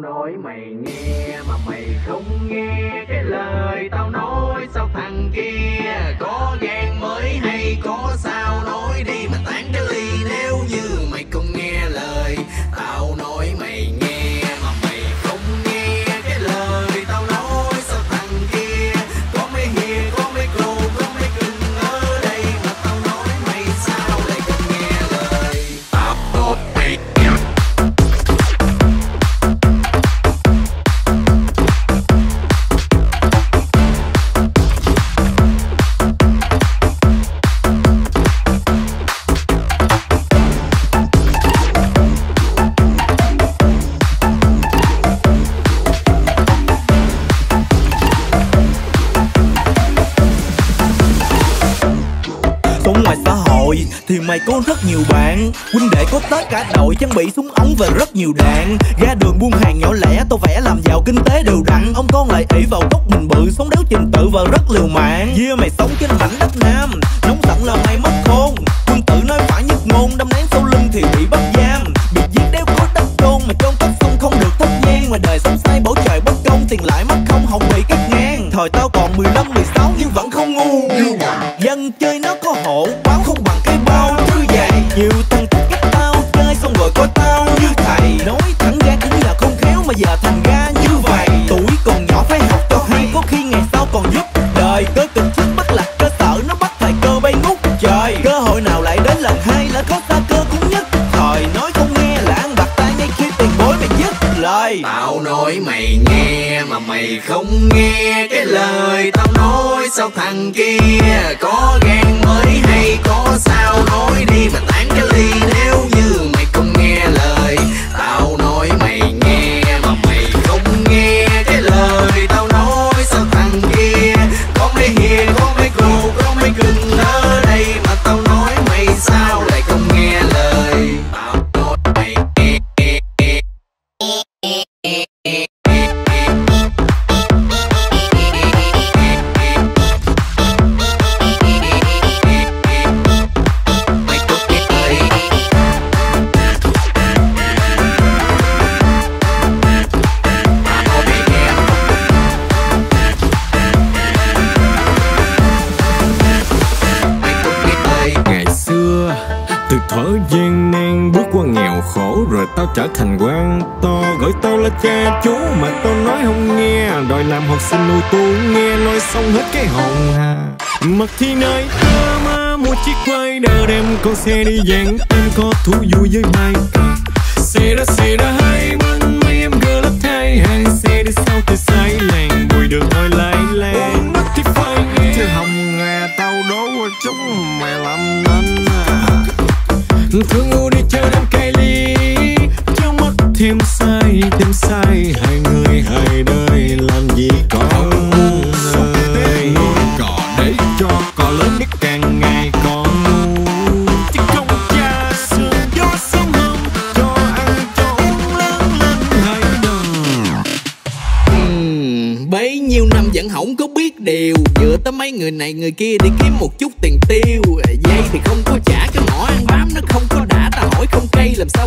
nói mày nghe mà mày không nghe cái lời tao trang bị súng ống và rất nhiều đạn. Ra đường buôn hàng nhỏ lẻ tôi vẽ làm giàu kinh tế đều đặn. Ông con lại ỷ vào gốc mình bự sống đéo trình tự và rất liều mạng. Yeah mày sống trên mảnh đất nam nóng giận là mày mất khôn. Quân tử nói phải nhất ngôn đâm nén sau lưng thì bị bắt giam. Bị giết đéo có đất trôn mà trong tóc sung không được thất nhan ngoài đời sống sai bổ trời bất công tiền lãi mất không hồng bị cắt ngang. Thời tao còn 15, 16 nhưng vẫn không ngu. Dân chơi nó có hổ báo không sao thằng kia có gan mới hay có sao nói đi mà tán cái ly say tim say hai người, hai đời làm gì có sống cỏ để cho cỏ lớn biết càng ngày con chứ không cha sương gió sông hồng, cho ăn cho lớn lên hai đời. Bấy nhiêu năm vẫn không có biết điều. Dựa tới mấy người này, người kia đi kiếm một chút tiền tiêu. Dây thì không có trả, cái mỏ ăn bám nó không có đã. Ta hỏi không cây, làm sao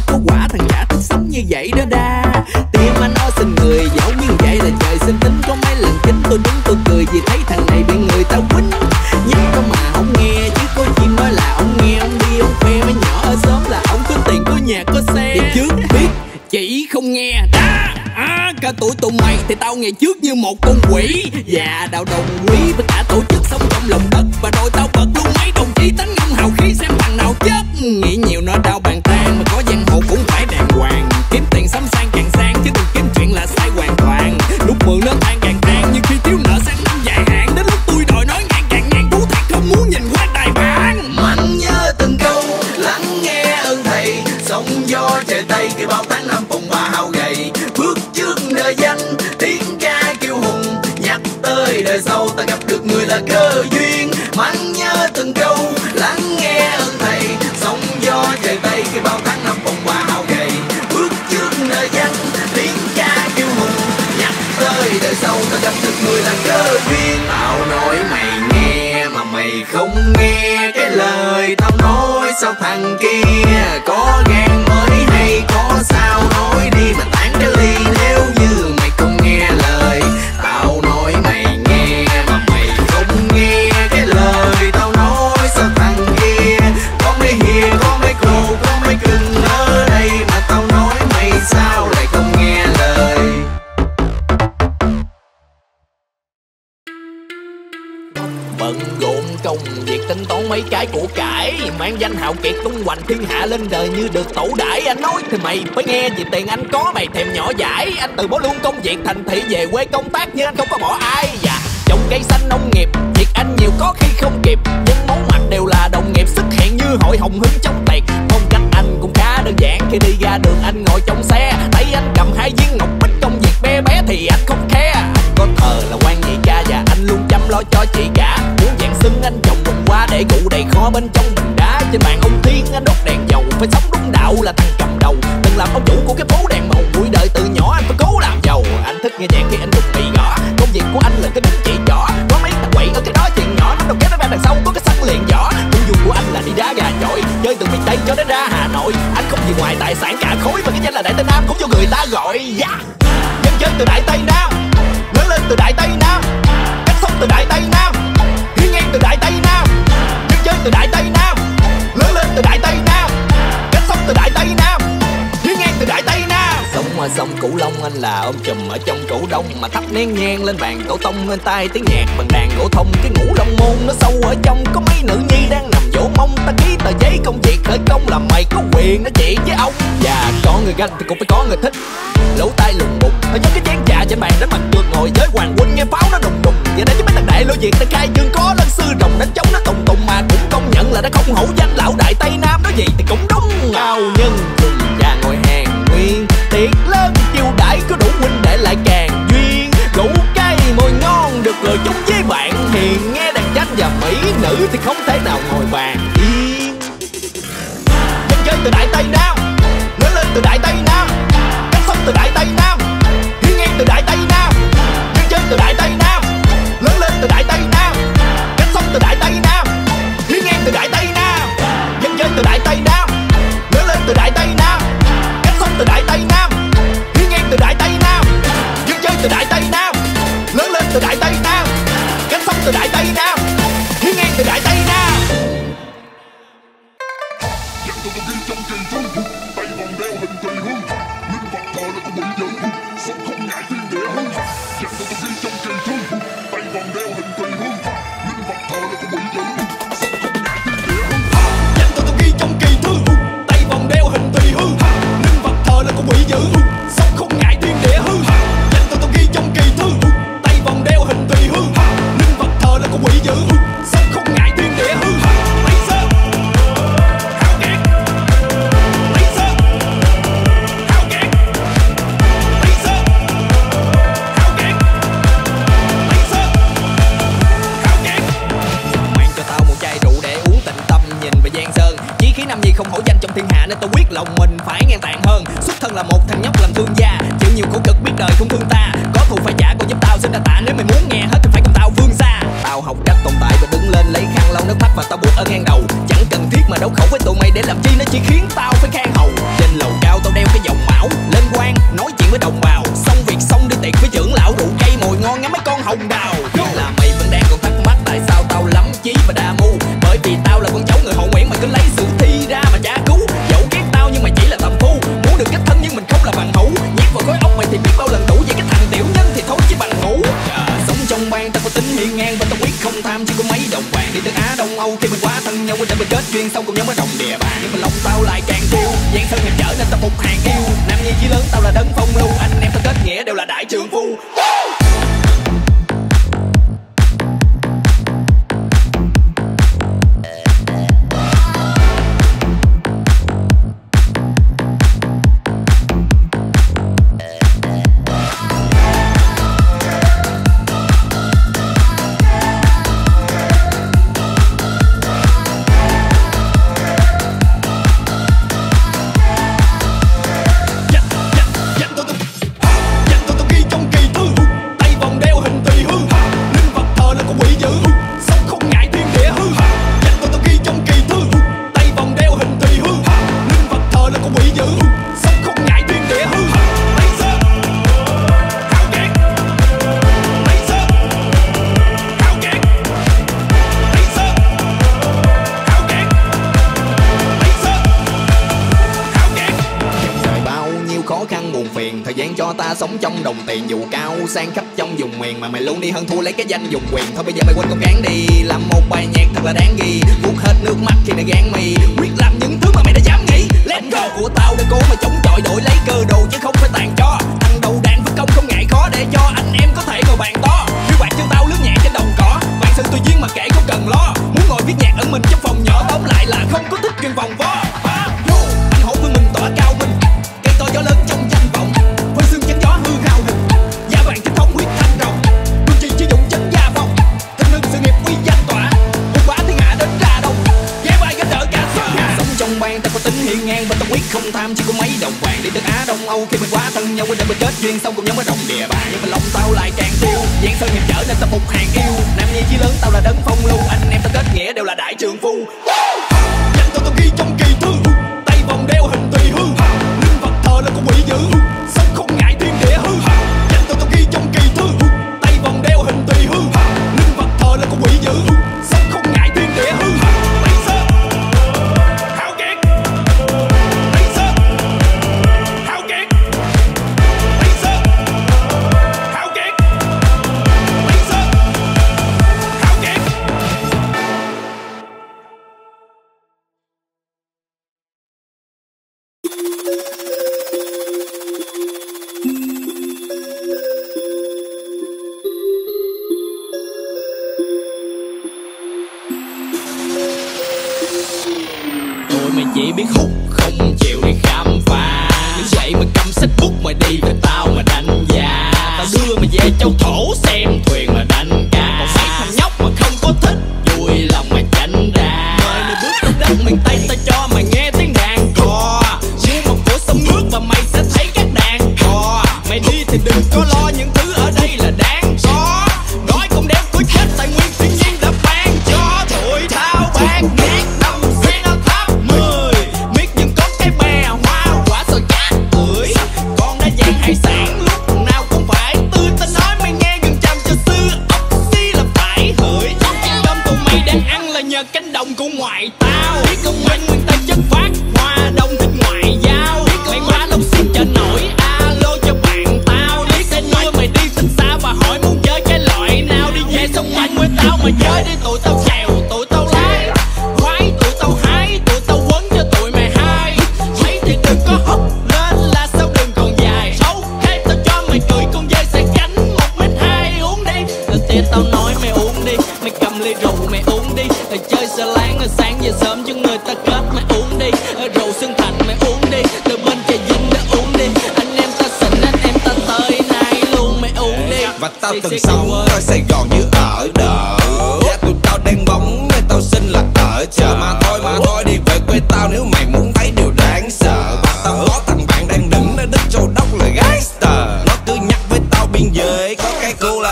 thành thị về quê công tác nhưng anh không có bỏ ai. Dạ trồng cây xanh nông nghiệp việc anh nhiều có khi không kịp. Nhưng món mặt đều là đồng nghiệp, xuất hiện như hội hồng hứng trong tiệc. Phong cách anh cũng khá đơn giản, khi đi ra đường anh ngồi trong xe. Thấy anh cầm hai viên ngọc bích công việc bé bé thì anh không khe. Anh có thờ là quan nhị ca và anh luôn chăm lo cho chị cả. Muốn dạng xưng anh chồng đừng qua để cụ đầy kho bên trong bình đá. Trên bàn ông thiên, anh đốt đèn dầu, phải sống đúng đạo là thằng cầm đầu. Từng làm ông chủ của cái phố đèn thích nghe nhạc khi anh đục bị gõ công việc của anh là cái đứng chỉ nhỏ. Có mấy thằng quậy ở cái đó chuyện nhỏ. Nó đâu kéo nó ra đằng sau, có cái sắt liền giỏ công dụng của anh là đi đá gà chọi chơi từ miền tây cho đến ra hà nội. Anh không gì ngoài tài sản cả khối và cái danh là đại tây nam cũng cho người ta gọi. Yeah. dân chơi từ đại tây nam. Ở cửu long anh là ôm chùm ở trong cổ đông, mà thắp nén nhang lên bàn tổ tông lên tay tiếng nhạc bằng đàn gỗ thông. Cái ngũ long môn nó sâu ở trong, có mấy nữ nhi đang nằm vỗ mông. Ta ký tờ giấy công việc khởi công là mày có quyền nó chỉ với ông. Và có người ganh thì cũng phải có người thích. Lỗ tai lùng bụng ở những cái chén trà trên bàn đánh mặt trượt ngồi với hoàng huynh nghe pháo nó đùng đùng. Giờ đây với mấy thằng đại lôi việt ta khai dương có lân sư rồng, đánh trống nó tùng tùng. Mà cũng công nhận là đã không hổ danh lão đại tây nam đó gì thì cũng đúng. Cao nhân cùng và ngồi hàng nguyên, tiệc lớn người chung với bạn hiền nghe đàn tranh và mỹ nữ thì không thể nào ngồi bàn. Yên dân chơi từ đại tây nam. cho ta sống trong đồng tiền dù cao, sang khắp trong vùng miền mà mày luôn đi hơn thua lấy cái danh dùng quyền. Thôi bây giờ mày quên con cán đi, làm một bài nhạc thật là đáng ghi. Vuốt hết nước mắt khi nãy gán mì, quyết làm những thứ mà mày đã dám nghĩ. Let go của tao đã cố mà chống chọi, đổi lấy cơ đồ chứ không phải tàn cho ăn đầu đạn với công không ngại khó để cho anh em có thể ngồi bàn to. Nếu bạn chân tao lướt nhẹ trên đồng cỏ. Bạn sự tôi duyên mà kể không cần lo. Muốn ngồi viết nhạc ở mình trong phòng nhỏ, tóm lại là không có thích chuyên vòng vo. lâu khi mình quá thân nhau quên định mình kết duyên xong cùng nhau mới rộng địa bàn. Nhưng mà lòng tao lại càng tiêu giang sơn hiểm trở nên tao phục hàng yêu nam nhi chí lớn, tao là đấng phong lưu. Anh em tao kết nghĩa đều là đại trường phu.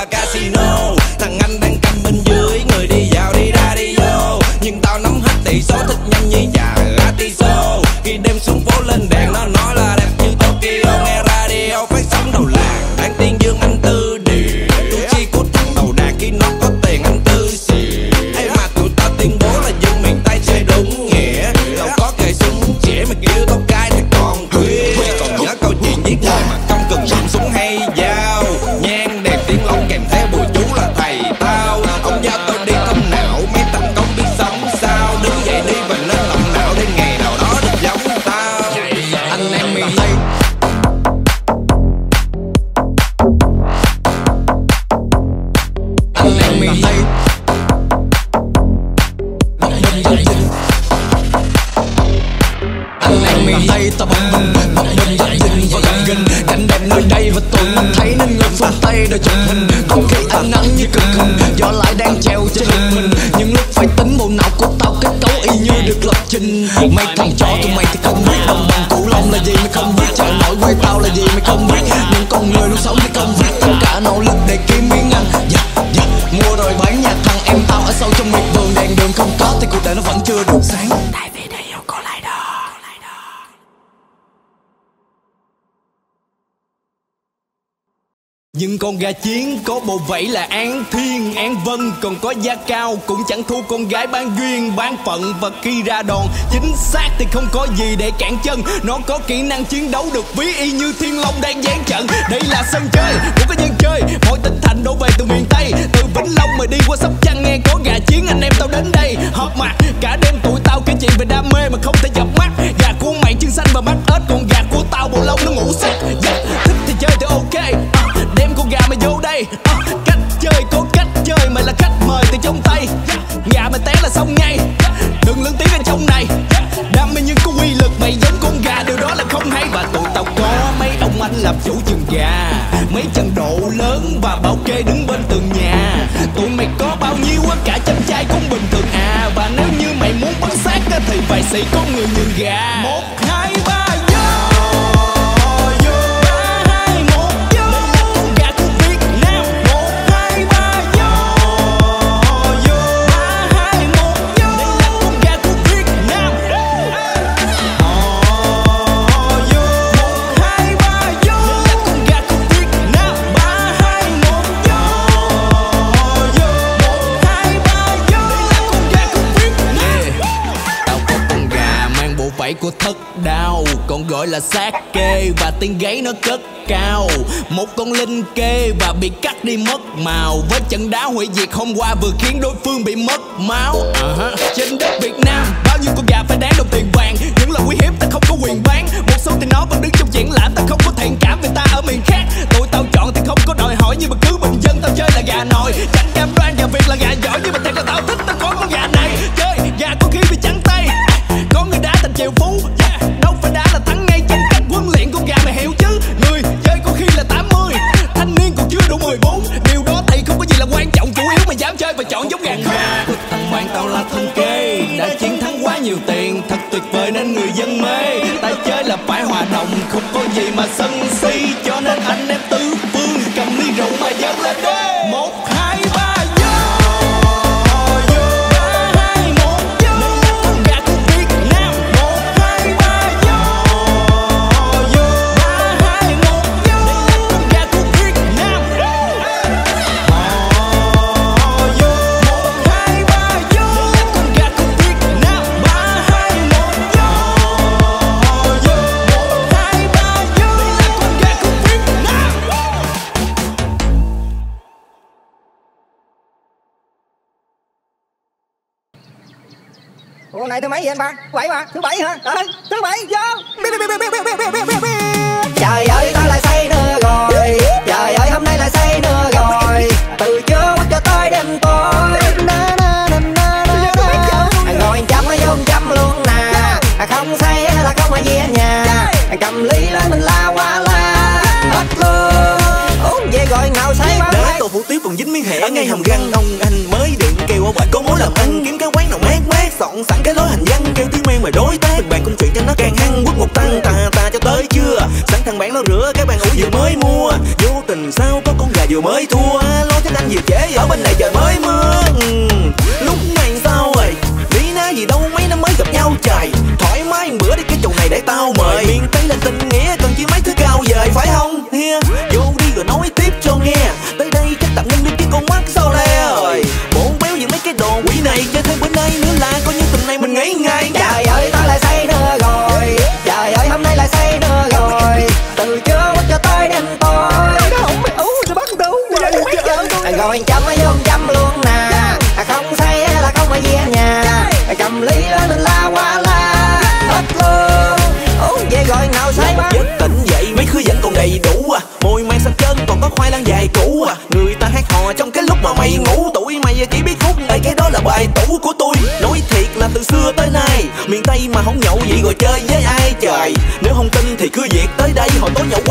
casi no như được lập trình. Mày thằng chó tụi mày thì không biết. Đồng bằng cũ long là gì mày không biết. Chợ nổi quê tao là gì mày không biết. Những con người luôn sống thì không biết. Tất cả nỗ lực để kiếm miếng ăn. Nhưng con gà chiến có bộ vẫy là án thiên, án vân. Còn có giá cao cũng chẳng thua con gái bán duyên, bán phận. Và khi ra đòn, chính xác thì không có gì để cản chân. Nó có kỹ năng chiến đấu được ví y như thiên long đang giáng trận. Đây là sân chơi của cái dân chơi. Mọi tỉnh thành đổ về từ miền tây, từ vĩnh long mà đi qua sóc trăng. Nghe có gà chiến, anh em tao đến đây họp mặt. Cả đêm tụi tao kể chuyện về đam mê mà không thể dập mắt. Gà của mày chân xanh và mắt ếch, còn gà của tao bộ lông nó ngủ sắc. Yeah. thích thì chơi thì ok đây. Ờ, cách chơi có cách chơi, mày là khách mời từ trong tay. Gà mày té là xong ngay. Đừng lớn tiếng bên trong này. Đam mê nhưng có quy lực, mày giống con gà, điều đó là không hay. Và tụi tao có mấy ông anh làm chủ trường gà. Mấy chân độ lớn và bảo kê đứng bên tường nhà. Tụi mày có bao nhiêu á, cả trăm chai cũng bình thường à. Và nếu như mày muốn bắn xác thì phải sĩ có người nhường gà. Một của thất đào Còn gọi là sát kê và tiếng gáy nó cất cao. Một con linh kê và bị cắt đi mất màu. Với trận đá hủy diệt hôm qua vừa khiến đối phương bị mất máu. Uh-huh. Trên đất Việt Nam, bao nhiêu con gà phải đáng đồng tiền vàng. Những lời uy hiếp ta không có quyền bán. Một số thì nó vẫn đứng trong triển lãm, ta không có thiện cảm vì ta ở miền khác. Tụi tao chọn thì không có đòi hỏi, nhưng mà cứ bình dân tao chơi là gà nồi. Chẳng cam đoan và việc là gà giỏi, nhưng mà thật là tao thích eu vou thứ bảy hả? À, thứ bảy vô. Trời ơi tao lại say nữa rồi. Trời ơi hôm nay lại say nữa rồi. Từ trưa bắt cho tới đêm tối. Na na na na na ngồi chấm vô chấm luôn nè. Không say là không ai về nhà. Cầm ly lên mình la qua la. Hết luôn. Uống về gọi nào say quá. Để tổ hủ tiếu còn dính miếng hẹ ở ngay hầm răng ông anh mới điện kêu ở bệnh có mối làm ăn kiếm cái quán nào mát mát. Sẵn sẵn cái lối hành văn kêu tiếng men đối tác mình bàn công chuyện cho nó càng hăng quất một tăng tà tà cho tới chưa sẵn thằng bạn nó rửa cái bàn ủ vừa mới mua. Vô tình sao có con gà vừa mới thua? Lối thích anh gì dễ ở bên này trời mới mưa. Thì cứ việc tới đây họ tối nhậu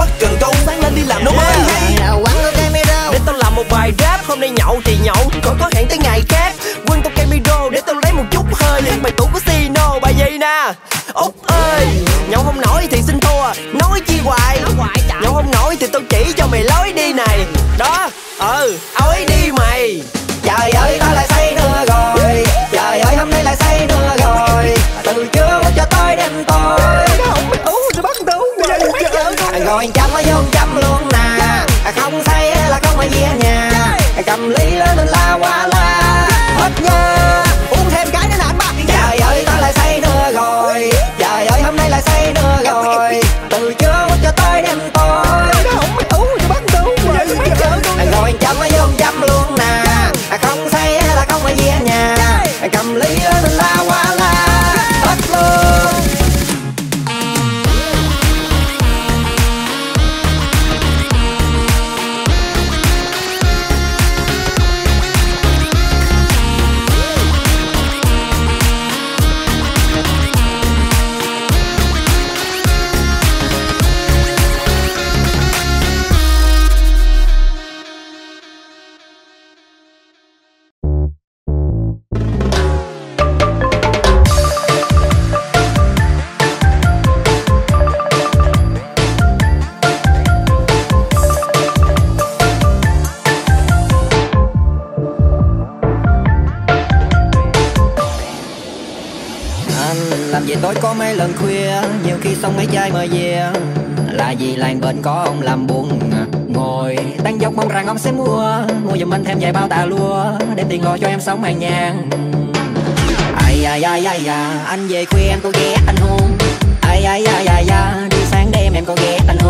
xong mấy chai mời về. Là vì làng bên có ông làm buồn. Ngồi, tăng dốc mong rằng ông sẽ mua. Mua giùm anh thêm vài bao tà lúa để tiền gọi cho em sống hàng nhàn. Ai ai ai ai à anh về khuya em có ghé anh hôn. Ai ai ai ai à đi sáng đêm em có ghé anh hôn.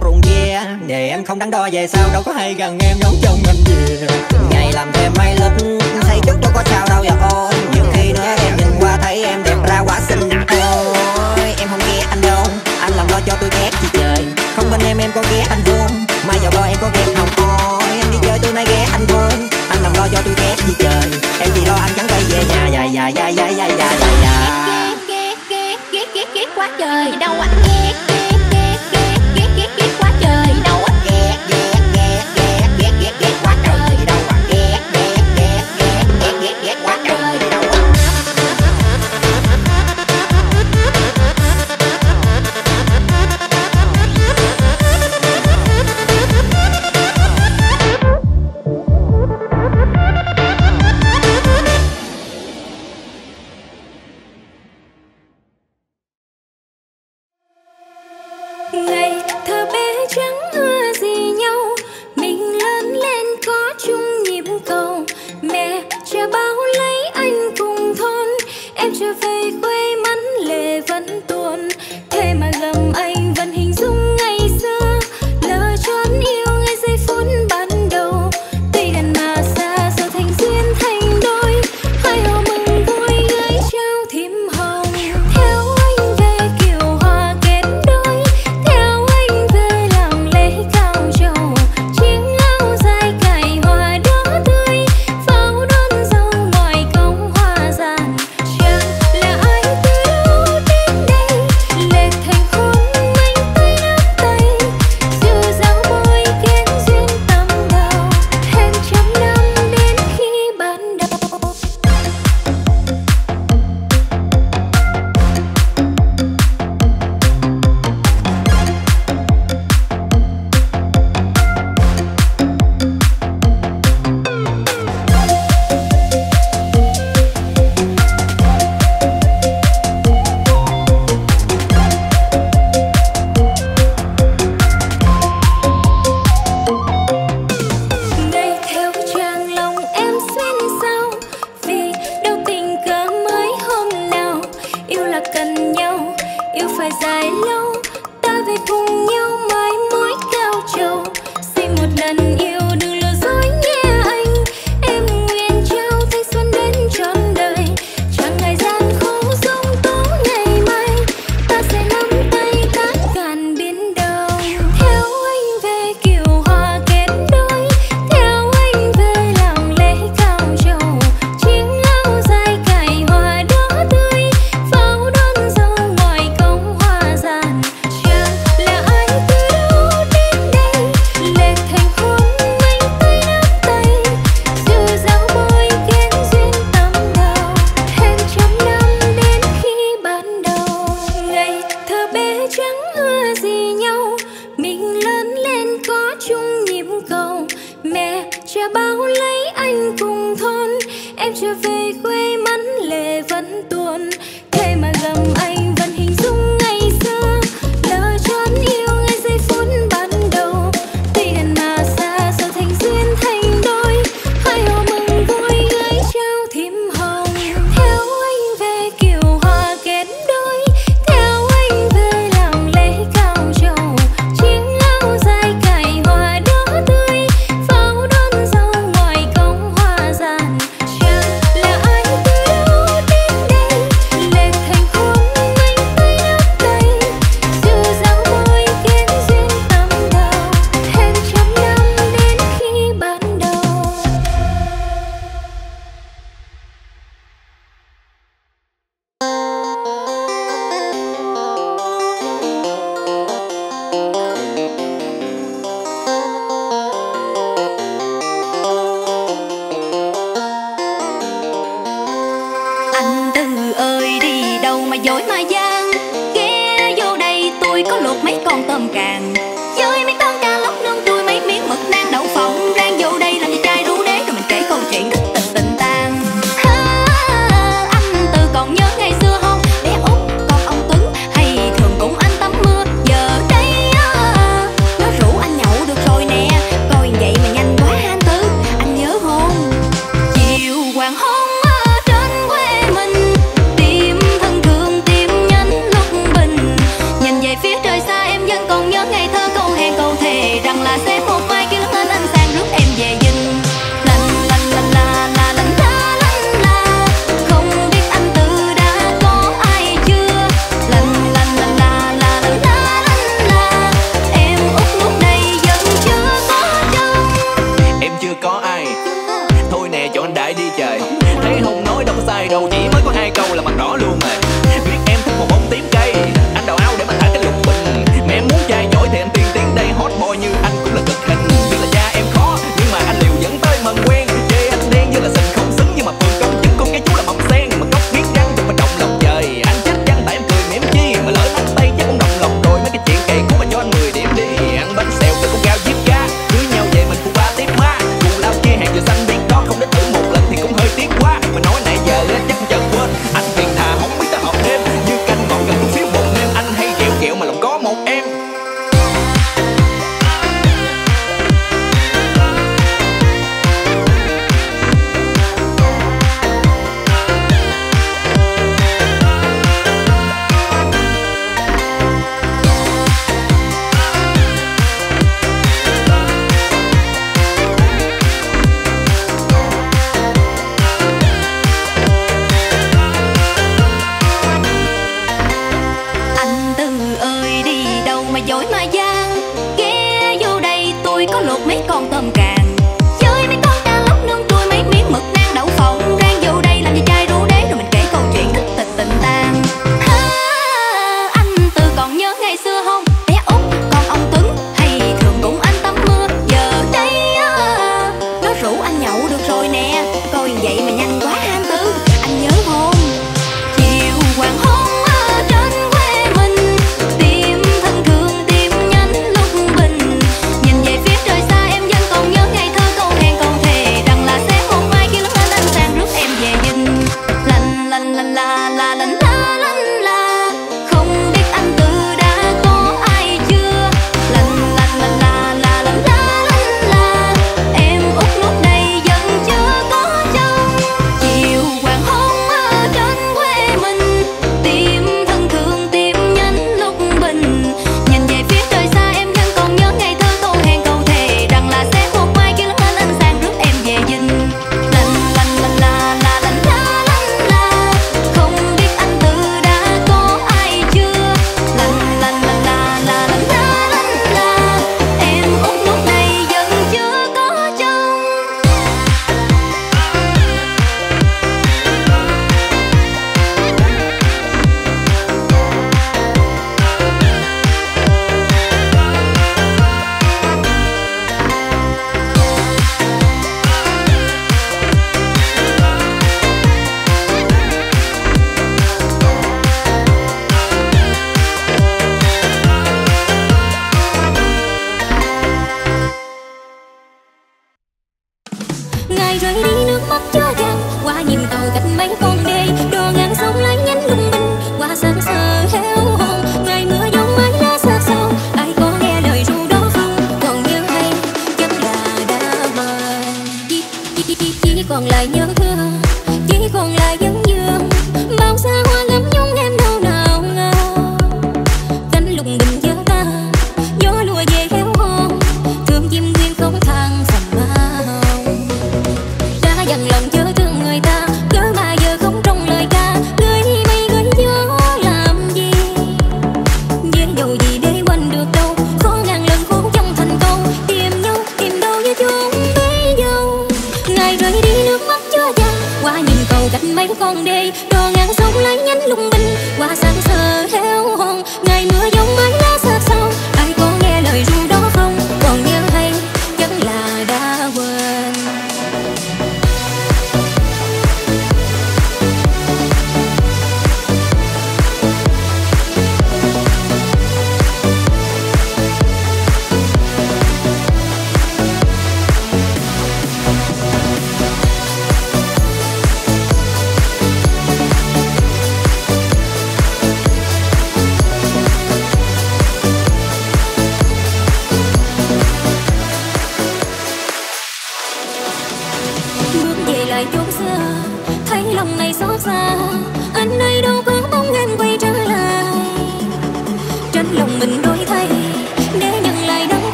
đồng ruộng kia Để em không đắn đo về sau, đâu có hay gần em nhóm chồng mình về. Ngày làm thêm mấy lúc Thấy chút đâu có sao đâu và ôi. Nhiều khi nữa em nhìn qua thấy em đẹp ra quá xinh Ôi em không nghe anh đâu, Anh làm lo cho tôi ghét chị trời. Không bên em em có ghét anh vừa You.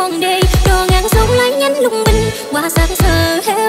con đi. Đồ ngàn sóng lái nhánh lung bình qua xa xơ hết